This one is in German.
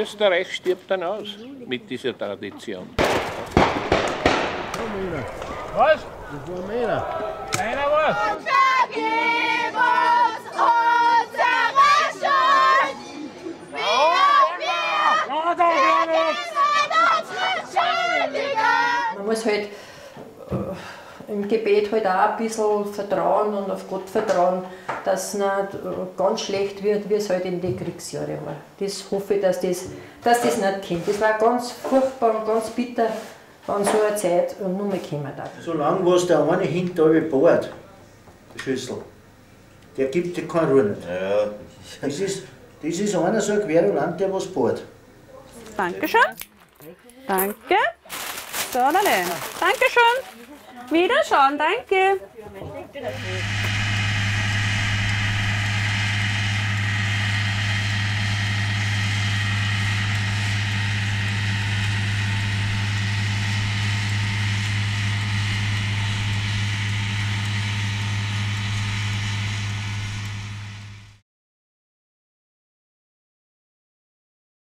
Österreich stirbt dann aus mit dieser Tradition. Was? Das war meiner. Einer was? Vergib uns unsere Schuld, wie auch wir vergeben unseren Schuldigen. Man muss halt im Gebet halt auch ein bisschen vertrauen und auf Gott vertrauen, dass es nicht äh, ganz schlecht wird, wie es halt in den Kriegsjahren war. Das hoffe ich, dass das, dass das nicht kommt. Das war ganz furchtbar und ganz bitter, wenn so eine Zeit nur mehr kommen darf. Solange was der eine hinter bohrt, die Schüssel, der gibt dir keine Ruhe nicht. Ja, Das ist, das ist einer so ein Querulant, der was bohrt. Dankeschön. Danke. So, dann. Dankeschön. Wiederschauen, danke.